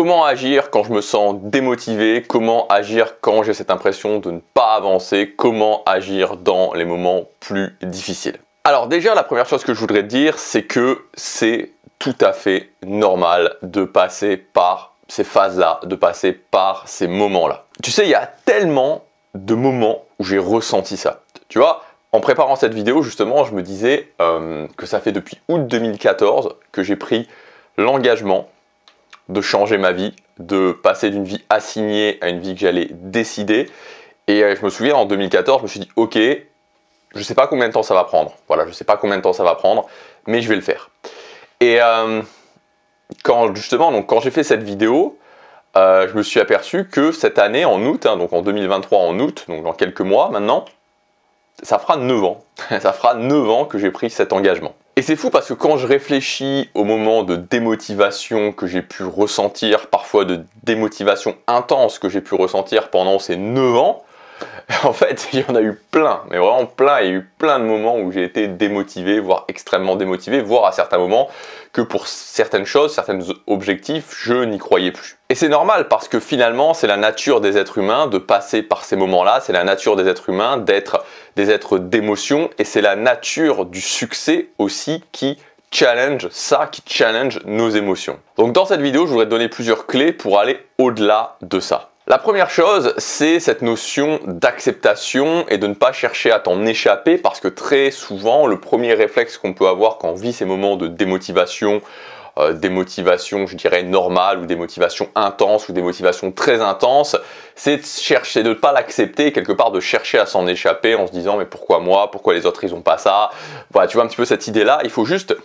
Comment agir quand je me sens démotivé Comment agir quand j'ai cette impression de ne pas avancer Comment agir dans les moments plus difficiles Alors déjà, la première chose que je voudrais dire, c'est que c'est tout à fait normal de passer par ces phases-là, de passer par ces moments-là. Tu sais, il y a tellement de moments où j'ai ressenti ça. Tu vois, en préparant cette vidéo, justement, je me disais euh, que ça fait depuis août 2014 que j'ai pris l'engagement de changer ma vie, de passer d'une vie assignée à une vie que j'allais décider. Et euh, je me souviens, en 2014, je me suis dit, ok, je ne sais pas combien de temps ça va prendre. Voilà, je sais pas combien de temps ça va prendre, mais je vais le faire. Et euh, quand justement, quand j'ai fait cette vidéo, euh, je me suis aperçu que cette année, en août, hein, donc en 2023 en août, donc dans quelques mois maintenant, ça fera 9 ans. ça fera 9 ans que j'ai pris cet engagement. Et c'est fou parce que quand je réfléchis au moment de démotivation que j'ai pu ressentir, parfois de démotivation intense que j'ai pu ressentir pendant ces 9 ans, en fait, il y en a eu plein, mais vraiment plein. Il y a eu plein de moments où j'ai été démotivé, voire extrêmement démotivé, voire à certains moments que pour certaines choses, certains objectifs, je n'y croyais plus. Et c'est normal parce que finalement, c'est la nature des êtres humains de passer par ces moments-là, c'est la nature des êtres humains d'être des êtres d'émotion et c'est la nature du succès aussi qui challenge ça, qui challenge nos émotions. Donc dans cette vidéo, je voudrais te donner plusieurs clés pour aller au-delà de ça. La première chose, c'est cette notion d'acceptation et de ne pas chercher à t'en échapper parce que très souvent, le premier réflexe qu'on peut avoir quand on vit ces moments de démotivation, euh, démotivation, je dirais, normale ou des motivations intenses ou des motivations très intenses, c'est de chercher, de ne pas l'accepter, quelque part de chercher à s'en échapper en se disant mais pourquoi moi, pourquoi les autres ils ont pas ça? Voilà, tu vois un petit peu cette idée-là, il faut juste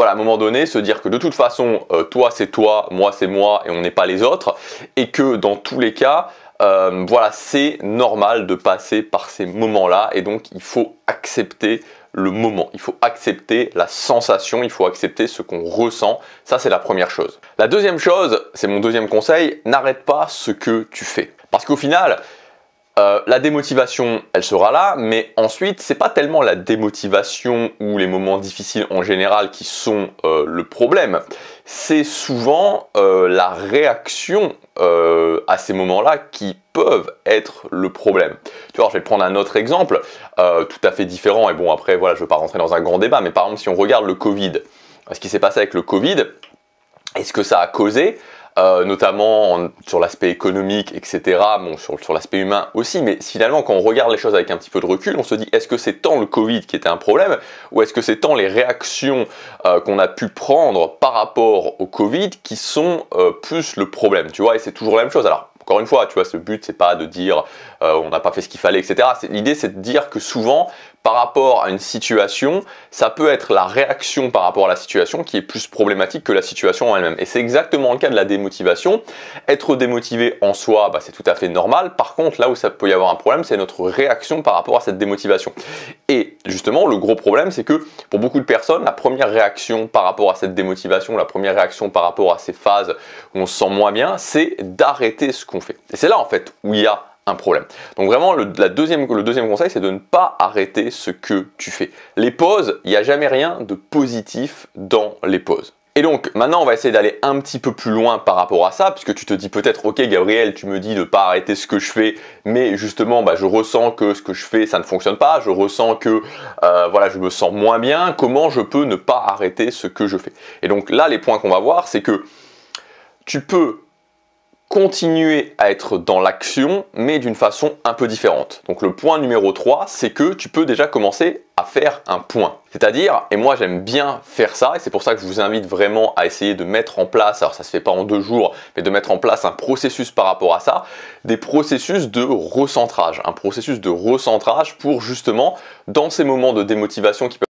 voilà, à un moment donné, se dire que de toute façon, euh, toi c'est toi, moi c'est moi et on n'est pas les autres, et que dans tous les cas, euh, voilà, c'est normal de passer par ces moments-là, et donc il faut accepter le moment, il faut accepter la sensation, il faut accepter ce qu'on ressent, ça c'est la première chose. La deuxième chose, c'est mon deuxième conseil, n'arrête pas ce que tu fais. Parce qu'au final, euh, la démotivation, elle sera là, mais ensuite, c'est pas tellement la démotivation ou les moments difficiles en général qui sont euh, le problème. C'est souvent euh, la réaction à ces moments-là qui peuvent être le problème. Tu vois, je vais prendre un autre exemple, tout à fait différent. Et bon, après, voilà, je veux pas rentrer dans un grand débat, mais par exemple, si on regarde le Covid, ce qui s'est passé avec le Covid, est-ce que ça a causé euh, notamment sur l'aspect économique, etc., bon, sur, l'aspect humain aussi, mais finalement, quand on regarde les choses avec un petit peu de recul, on se dit, est-ce que c'est tant le Covid qui était un problème, ou est-ce que c'est tant les réactions euh, qu'on a pu prendre par rapport au Covid qui sont euh, plus le problème, tu vois, et c'est toujours la même chose. Alors, encore une fois, tu vois, ce but, c'est pas de dire on n'a pas fait ce qu'il fallait, etc. L'idée, c'est de dire que souvent, par rapport à une situation, ça peut être la réaction par rapport à la situation qui est plus problématique que la situation en elle-même. Et c'est exactement le cas de la démotivation. Être démotivé en soi, bah, c'est tout à fait normal. Par contre, là où ça peut y avoir un problème, c'est notre réaction par rapport à cette démotivation. Et justement, le gros problème, c'est que pour beaucoup de personnes, la première réaction par rapport à cette démotivation, la première réaction par rapport à ces phases où on se sent moins bien, c'est d'arrêter ce qu'on fait. Et c'est là en fait où il y a problème. Donc vraiment, le, deuxième, le deuxième conseil, c'est de ne pas arrêter ce que tu fais. Les pauses, il n'y a jamais rien de positif dans les pauses. Et donc maintenant on va essayer d'aller un petit peu plus loin par rapport à ça, puisque tu te dis peut-être ok Gabriel tu me dis de pas arrêter ce que je fais, mais justement bah, je ressens que ce que je fais ça ne fonctionne pas, je ressens que euh, voilà je me sens moins bien, comment je peux ne pas arrêter ce que je fais? Et donc là les points qu'on va voir c'est que tu peux continuer à être dans l'action, mais d'une façon un peu différente. Donc le point numéro 3, c'est que tu peux déjà commencer à faire un point. C'est-à-dire, et moi j'aime bien faire ça, et c'est pour ça que je vous invite vraiment à essayer de mettre en place, alors ça se fait pas en deux jours, mais de mettre en place un processus par rapport à ça, des processus de recentrage, un processus de recentrage pour justement, dans ces moments de démotivation qui peuvent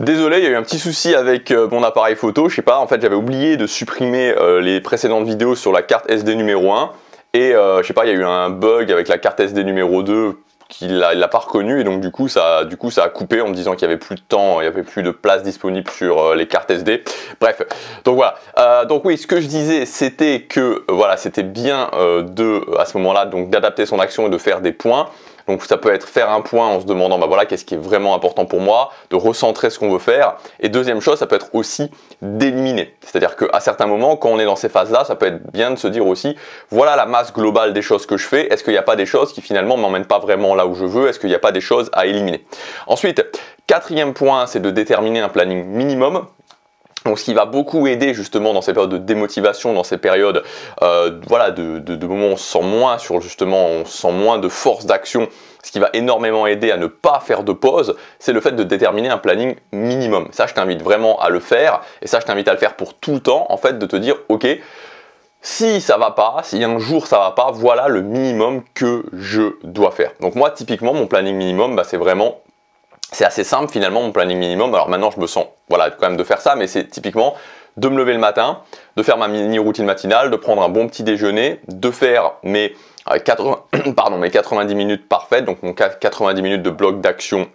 Désolé, il y a eu un petit souci avec euh, mon appareil photo, je sais pas, en fait j'avais oublié de supprimer euh, les précédentes vidéos sur la carte SD numéro 1 et euh, je sais pas, il y a eu un bug avec la carte SD numéro 2 qu'il l'a pas reconnu et donc du coup ça a coupé en me disant qu'il y avait plus de temps, il y avait plus de place disponible sur les cartes SD. Bref, donc voilà. donc oui, ce que je disais, c'était que voilà, c'était bien de à ce moment-là donc d'adapter son action et de faire des points. Donc ça peut être faire un point en se demandant bah voilà qu'est-ce qui est vraiment important pour moi, de recentrer ce qu'on veut faire. Et deuxième chose, ça peut être aussi d'éliminer. C'est-à-dire qu'à certains moments, quand on est dans ces phases-là, ça peut être bien de se dire aussi voilà la masse globale des choses que je fais. Est-ce qu'il n'y a pas des choses qui finalement ne m'emmènent pas vraiment là où je veux? Est-ce qu'il n'y a pas des choses à éliminer? Ensuite, quatrième point, c'est de déterminer un planning minimum. Donc ce qui va beaucoup aider justement dans ces périodes de démotivation, dans ces périodes euh, voilà, de, moments où on se sent moins sur justement, on sent moins de force d'action, ce qui va énormément aider à ne pas faire de pause, c'est le fait de déterminer un planning minimum. Ça je t'invite vraiment à le faire, et ça je t'invite à le faire pour tout le temps, en fait de te dire ok, si ça va pas, si un jour ça va pas, voilà le minimum que je dois faire. Donc moi typiquement mon planning minimum, bah, c'est vraiment c'est assez simple finalement mon planning minimum. Alors maintenant je me sens voilà quand même de faire ça, mais c'est typiquement de me lever le matin, de faire ma mini routine matinale, de prendre un bon petit déjeuner, de faire mes 80, euh, pardon, mes 90 minutes parfaites, donc mon 90 minutes de bloc d'action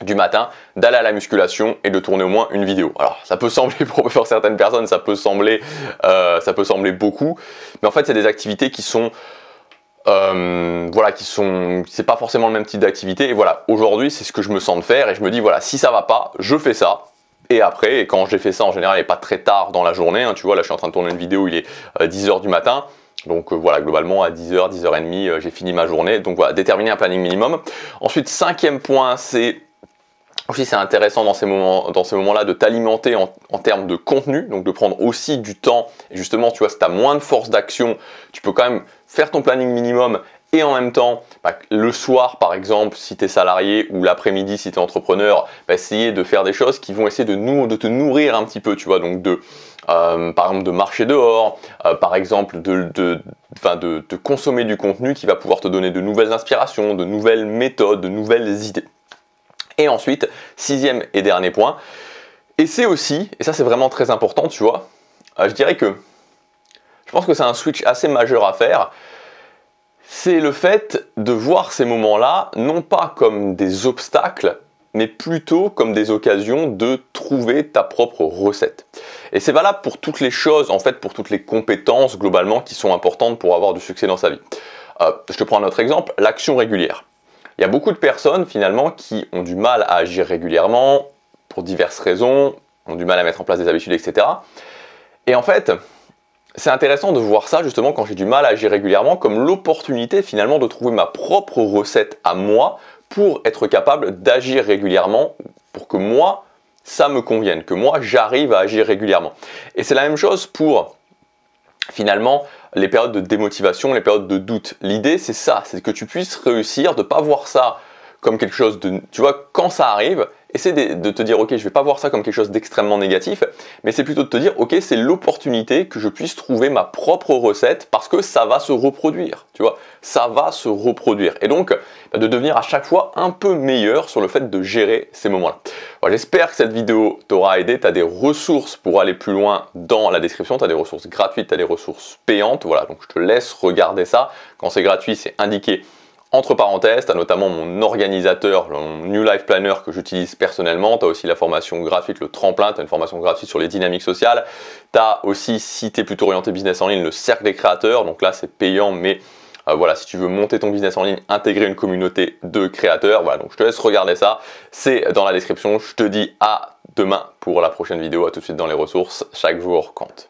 du matin, d'aller à la musculation et de tourner au moins une vidéo. Alors ça peut sembler pour, certaines personnes, ça peut sembler, euh, ça peut sembler beaucoup, mais en fait c'est des activités qui sont euh, voilà, qui sont, c'est pas forcément le même type d'activité. Et voilà, aujourd'hui, c'est ce que je me sens de faire. Et je me dis, voilà, si ça va pas, je fais ça. Et après, et quand j'ai fait ça, en général, n'est pas très tard dans la journée. Hein, tu vois, là, je suis en train de tourner une vidéo, il est 10h euh, du matin. Donc euh, voilà, globalement, à 10h, 10h30, j'ai fini ma journée. Donc voilà, déterminer un planning minimum. Ensuite, cinquième point, c'est aussi, c'est intéressant dans ces moments, dans ces moments-là de t'alimenter en, termes de contenu, donc de prendre aussi du temps. Et justement, tu vois, si tu as moins de force d'action, tu peux quand même faire ton planning minimum et en même temps, bah, le soir par exemple, si tu es salarié ou l'après-midi si tu es entrepreneur, bah, essayer de faire des choses qui vont essayer de, nous, de te nourrir un petit peu, tu vois, donc de, euh, par exemple de marcher dehors, euh, par exemple de, de, de, de consommer du contenu qui va pouvoir te donner de nouvelles inspirations, de nouvelles méthodes, de nouvelles idées. Et ensuite, sixième et dernier point, et c'est aussi, et ça c'est vraiment très important, tu vois, euh, je dirais que je pense que c'est un switch assez majeur à faire, c'est le fait de voir ces moments-là non pas comme des obstacles, mais plutôt comme des occasions de trouver ta propre recette. Et c'est valable pour toutes les choses, en fait, pour toutes les compétences globalement qui sont importantes pour avoir du succès dans sa vie. Euh, je te prends un autre exemple, l'action régulière. Il y a beaucoup de personnes finalement qui ont du mal à agir régulièrement pour diverses raisons, ont du mal à mettre en place des habitudes, etc. Et en fait, c'est intéressant de voir ça justement quand j'ai du mal à agir régulièrement comme l'opportunité finalement de trouver ma propre recette à moi pour être capable d'agir régulièrement pour que moi ça me convienne, que moi j'arrive à agir régulièrement. Et c'est la même chose pour finalement les périodes de démotivation, les périodes de doute. L'idée c'est ça, c'est que tu puisses réussir de pas voir ça comme quelque chose de... Tu vois, quand ça arrive, essaie de, te dire, ok, je vais pas voir ça comme quelque chose d'extrêmement négatif, mais c'est plutôt de te dire, ok, c'est l'opportunité que je puisse trouver ma propre recette parce que ça va se reproduire, tu vois, ça va se reproduire. Et donc, bah, de devenir à chaque fois un peu meilleur sur le fait de gérer ces moments-là. J'espère que cette vidéo t'aura aidé, tu as des ressources pour aller plus loin dans la description, tu as des ressources gratuites, tu as des ressources payantes, voilà, donc je te laisse regarder ça. Quand c'est gratuit, c'est indiqué entre parenthèses, tu as notamment mon organisateur, le New Life Planner que j'utilise personnellement. Tu as aussi la formation gratuite, le tremplin. Tu as une formation gratuite sur les dynamiques sociales. Tu as aussi, si tu es plutôt orienté business en ligne, le cercle des créateurs. Donc là, c'est payant, mais euh, voilà, si tu veux monter ton business en ligne, intégrer une communauté de créateurs. Voilà, donc je te laisse regarder ça. C'est dans la description. Je te dis à demain pour la prochaine vidéo. À tout de suite dans les ressources. Chaque jour compte.